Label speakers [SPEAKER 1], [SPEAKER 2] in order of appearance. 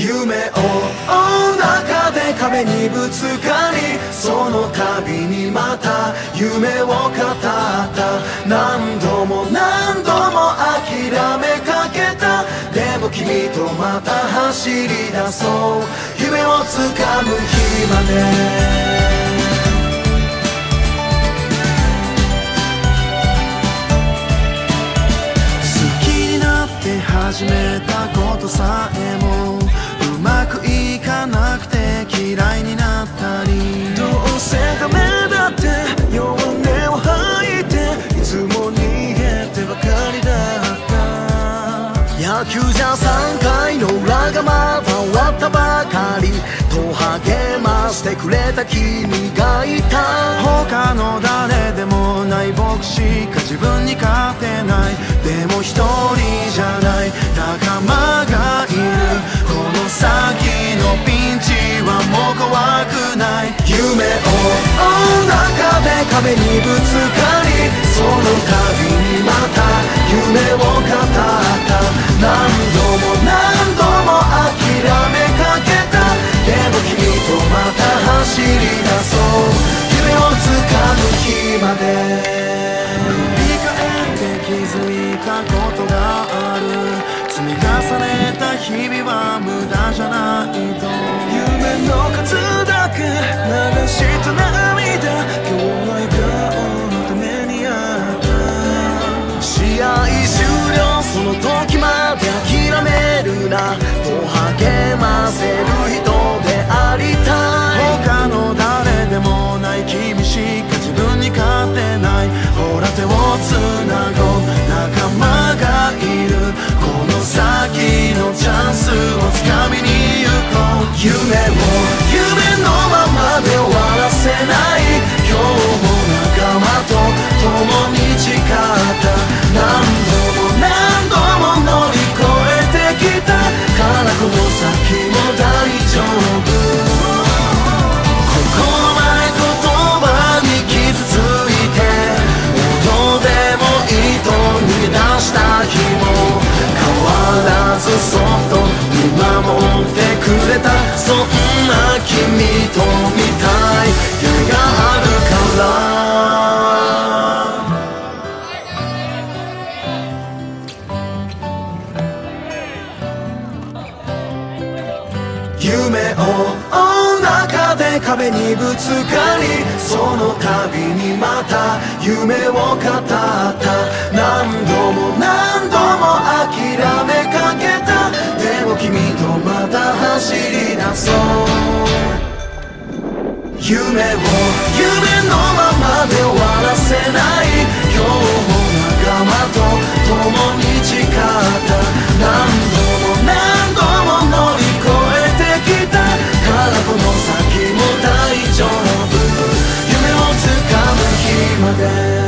[SPEAKER 1] 夢を追う中で壁にぶつかりその度にまた夢を語った。何度も何度も諦めかけた。でも君とまた走り出そう。夢をつかむ日まで。好きになって始めたことさえも。野球じゃ3回の裏がまだ終わったばかり。と励ましてくれた君がいた。他の誰でもない僕しか自分に勝てない。でも一人じゃない。仲間がいる。この先のピンチはもう怖くない。夢を追う中で壁にぶつかりその度にまた夢を語がある。積み重ねた日々は無駄じゃないと。夢の数だけからこ夢を追う中で壁にぶつかりその度にまた夢を語った何度も何度も諦めかけたでも君とまた走り出そう夢を夢のままで終わらせない。今日も仲間と先も大丈夫。夢をつかむ日まで。